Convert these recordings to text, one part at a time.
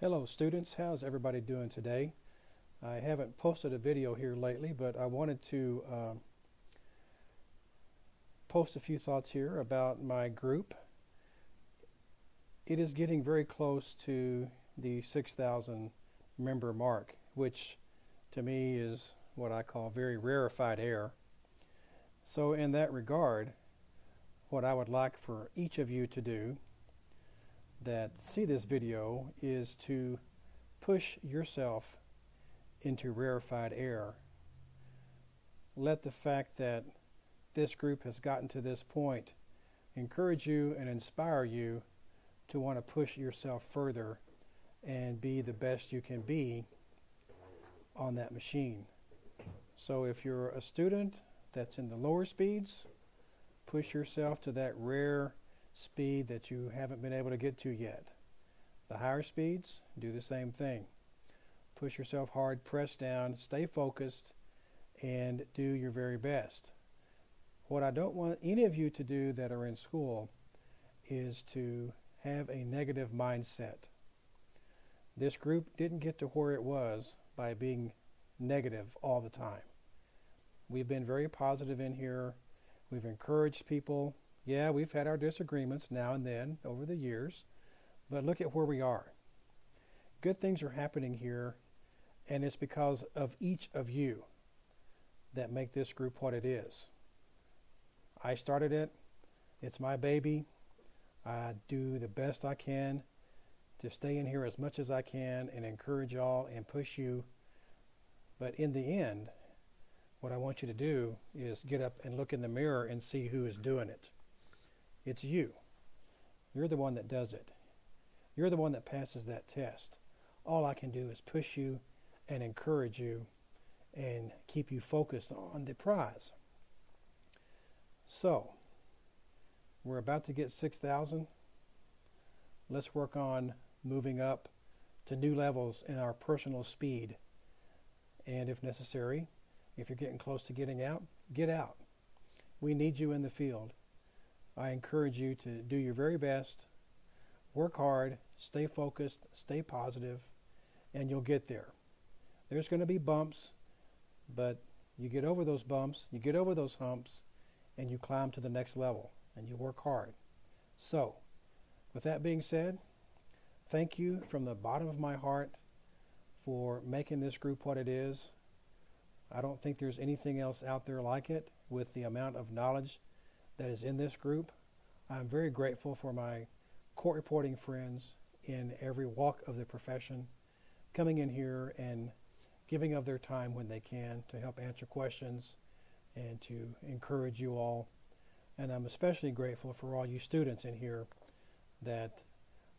Hello students, how's everybody doing today? I haven't posted a video here lately, but I wanted to uh, post a few thoughts here about my group. It is getting very close to the 6,000 member mark, which to me is what I call very rarefied air. So in that regard, what I would like for each of you to do that see this video is to push yourself into rarefied air. Let the fact that this group has gotten to this point encourage you and inspire you to want to push yourself further and be the best you can be on that machine. So if you're a student that's in the lower speeds, push yourself to that rare speed that you haven't been able to get to yet. The higher speeds, do the same thing. Push yourself hard, press down, stay focused, and do your very best. What I don't want any of you to do that are in school is to have a negative mindset. This group didn't get to where it was by being negative all the time. We've been very positive in here. We've encouraged people yeah, we've had our disagreements now and then over the years, but look at where we are. Good things are happening here, and it's because of each of you that make this group what it is. I started it. It's my baby. I do the best I can to stay in here as much as I can and encourage y'all and push you. But in the end, what I want you to do is get up and look in the mirror and see who is doing it. It's you. You're the one that does it. You're the one that passes that test. All I can do is push you and encourage you and keep you focused on the prize. So, we're about to get 6,000. Let's work on moving up to new levels in our personal speed. And if necessary, if you're getting close to getting out, get out. We need you in the field. I encourage you to do your very best, work hard, stay focused, stay positive, and you'll get there. There's going to be bumps, but you get over those bumps, you get over those humps, and you climb to the next level, and you work hard. So, with that being said, thank you from the bottom of my heart for making this group what it is. I don't think there's anything else out there like it with the amount of knowledge that is in this group. I'm very grateful for my court reporting friends in every walk of the profession coming in here and giving of their time when they can to help answer questions and to encourage you all. And I'm especially grateful for all you students in here that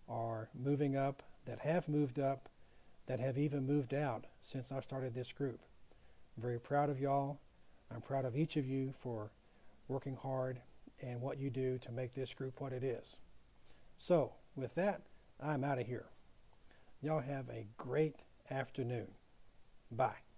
are moving up, that have moved up, that have even moved out since I started this group. I'm very proud of y'all. I'm proud of each of you for working hard and what you do to make this group what it is. So, with that, I'm out of here. Y'all have a great afternoon. Bye.